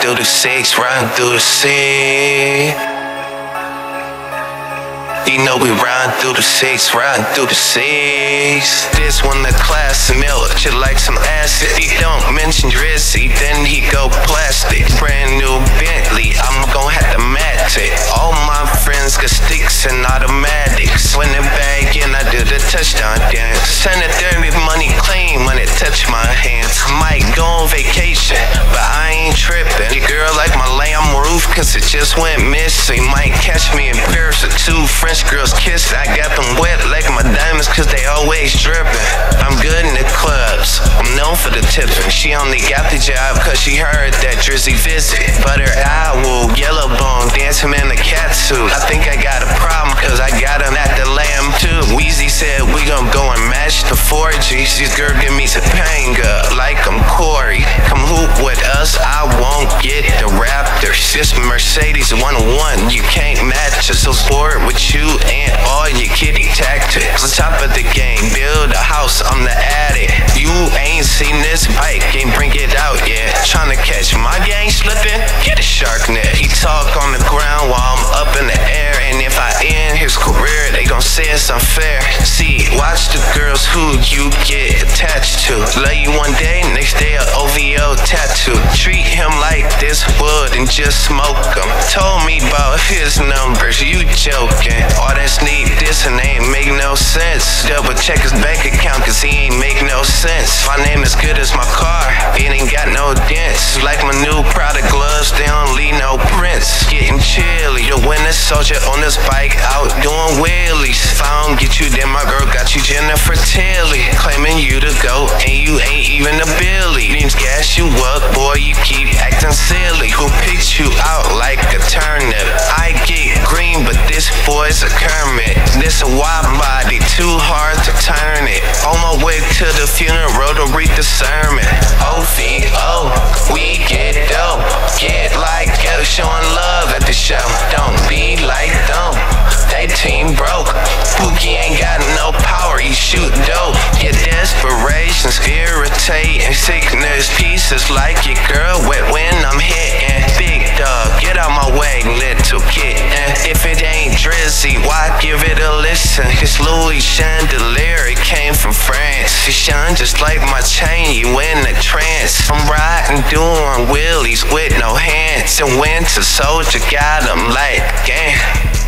through the six, riding through the six. You know we ride through the six, riding through the six. This one the class milk, you like some acid. He don't mention Drizzy, then he go plastic. Brand new Bentley, I'm gon' have to match it. All my friends got sticks and automatics. When it back in, I do the touchdown dance. Send it cause it just went missing. Might catch me in Paris with two French girls kiss. I got them wet like my diamonds, cause they always dripping. I'm good in the clubs, I'm known for the tipping. She only got the job cause she heard that Drizzy visit. But her owl, yellow bone, dancing in the cat suit. The 4G. She's girl give me Topanga like I'm Corey. Come hoop with us, I won't get the Raptor. This Mercedes 101, you can't match us. So sport with you and all your kitty tactics. On top of the game, build a house, I'm the addict. You ain't seen this bike, ain't bring it out yet. Tryna catch my gon' say it's unfair. See, watch the girls who you get attached to. Love you one day, next day a OVO tattoo. Treat him like this wood and just smoke him. Told me about his numbers, you joking. All that's need this and ain't make no sense. Double check his bank account cause he ain't make no sense. My name is good as my car, it ain't got no dents. Like my new product gloves, they don't leave no soldier on this bike out doing wheelies. If I don't get you, then my girl got you Jennifer Tilly. Claiming you to go and you ain't even a Billy. Means gas you up, boy, you keep acting silly. Who picked you out like a turnip? I get green, but this boy's a Kermit. This a wide body, too hard to turn it. On my way to the funeral to read the sermon. OVO, we get dope. Get Sickness pieces like your girl wet when I'm hitting. Big dog, get out my way, little kitten. If it ain't Drizzy, why give it a listen? It's Louis Chandelier, it came from France. It shine just like my chain, you in a trance. I'm riding, doing wheelies with no hands. And winter soldier got 'em like, gang.